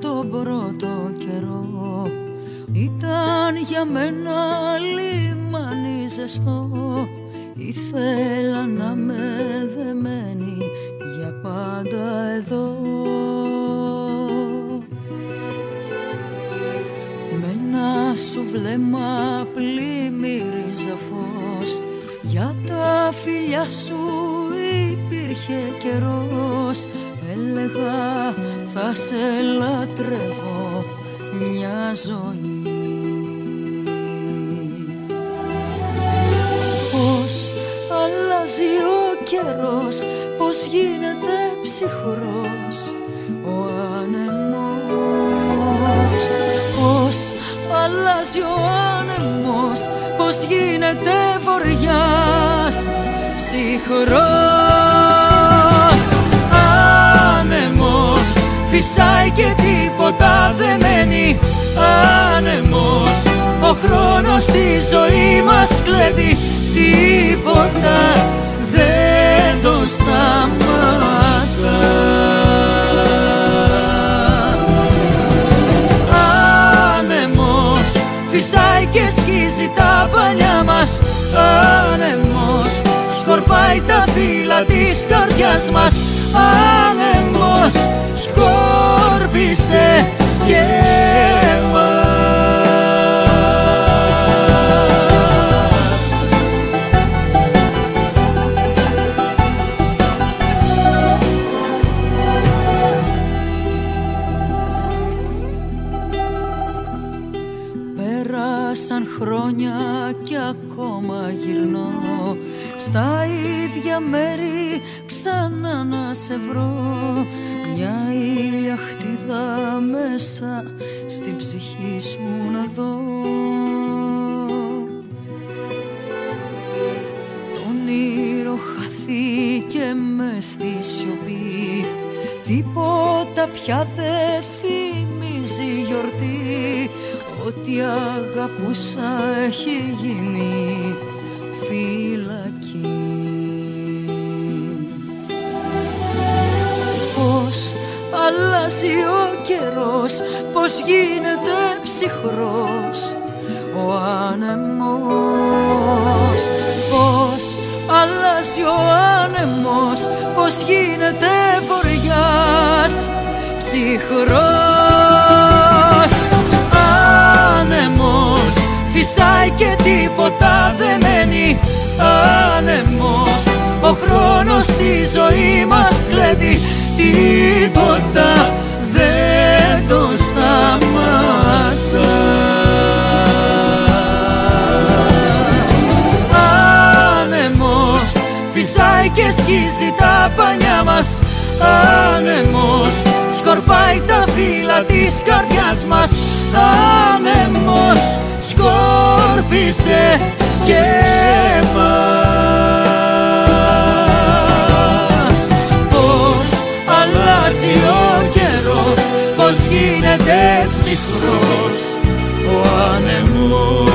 τον πρώτο καιρό. Ήταν για μένα λιμάνι ζεστό. Ήθελα να με δεμένη για πάντα εδώ. Με ένα σου βλέμμα πλημμύριζα φως. Για τα φιλιά σου υπήρχε καιρός Έλεγα θα σε λατρεύω μια ζωή Πώς αλλάζει ο καιρός Πώς γίνεται ψυχρός ο άνεμος. Πώς αλλάζει ο άνεμος Πώς γίνεται βοριάς ψυχρός και τίποτα δεν μένει. Άνεμος Ο χρόνος της ζωής μας κλέβει. Τίποτα δεν τον σταματά Άνεμος φυσάει και σκίζει τα πανιά μας. Άνεμος σκορπάει τα φύλλα της καρδιάς μας. Άνεμος χρόνια και ακόμα γυρνώ. Στα ίδια μέρη ξανά να σε βρω. Μια ήλια χτίδα μέσα στην ψυχή σου να δω. Το όνειρο χαθήκε μες στη σιωπή. Τίποτα πια δεν θυμίζει γιορτή Ό,τι αγαπούσα έχει γίνει φυλακή. Αλλάζει ο καιρός Πως γίνεται ψυχρός ο άνεμος. Πως αλλάζει ο άνεμος Πως γίνεται βοριάς ψυχρός φυσάει και τίποτα δεν μένει. Άνεμος ο χρόνος τη ζωή μας κλέβει. Τίποτα δεν το σταματά. Άνεμος φυσάει και σκίζει τα πανιά μας. Άνεμος σκορπάει τα φύλλα της καρδιάς μας. Άνεμος σκόρπισε και μας πως γίνεται ψυχρός ο άνεμος